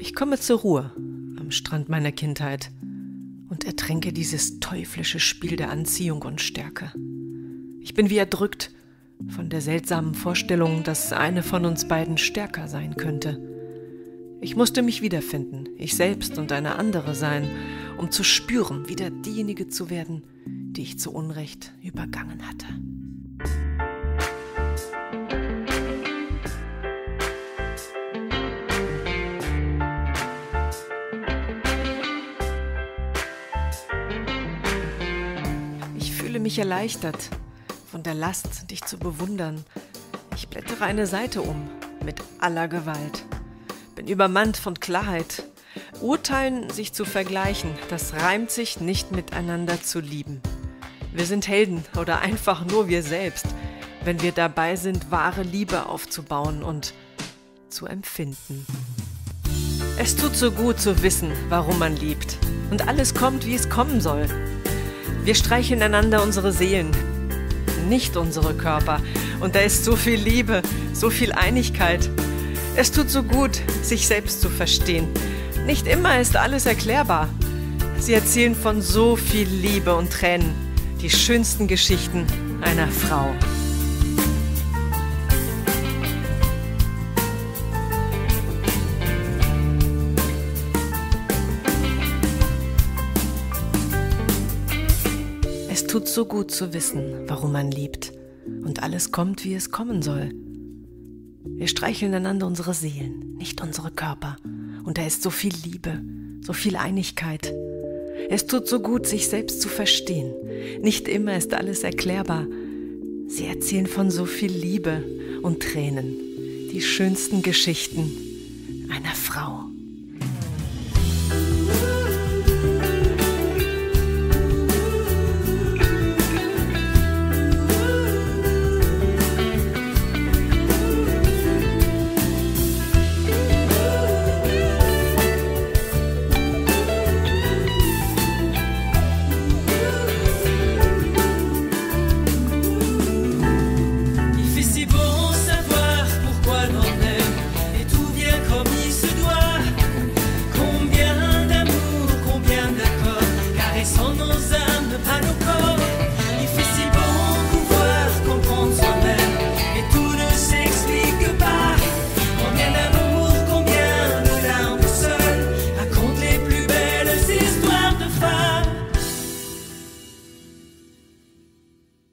Ich komme zur Ruhe am Strand meiner Kindheit und ertränke dieses teuflische Spiel der Anziehung und Stärke. Ich bin wie erdrückt von der seltsamen Vorstellung, dass eine von uns beiden stärker sein könnte. Ich musste mich wiederfinden, ich selbst und eine andere sein, um zu spüren, wieder diejenige zu werden, die ich zu Unrecht übergangen hatte. Ich fühle mich erleichtert von der Last, dich zu bewundern. Ich blättere eine Seite um mit aller Gewalt bin übermannt von Klarheit. Urteilen, sich zu vergleichen, das reimt sich nicht miteinander zu lieben. Wir sind Helden oder einfach nur wir selbst, wenn wir dabei sind, wahre Liebe aufzubauen und zu empfinden. Es tut so gut zu wissen, warum man liebt. Und alles kommt, wie es kommen soll. Wir streicheln einander unsere Seelen, nicht unsere Körper. Und da ist so viel Liebe, so viel Einigkeit. Es tut so gut, sich selbst zu verstehen. Nicht immer ist alles erklärbar. Sie erzählen von so viel Liebe und Tränen, die schönsten Geschichten einer Frau. Tut so gut zu wissen, warum man liebt. Und alles kommt, wie es kommen soll. Wir streicheln einander unsere Seelen, nicht unsere Körper. Und da ist so viel Liebe, so viel Einigkeit. Es tut so gut, sich selbst zu verstehen. Nicht immer ist alles erklärbar. Sie erzählen von so viel Liebe und Tränen, die schönsten Geschichten einer Frau.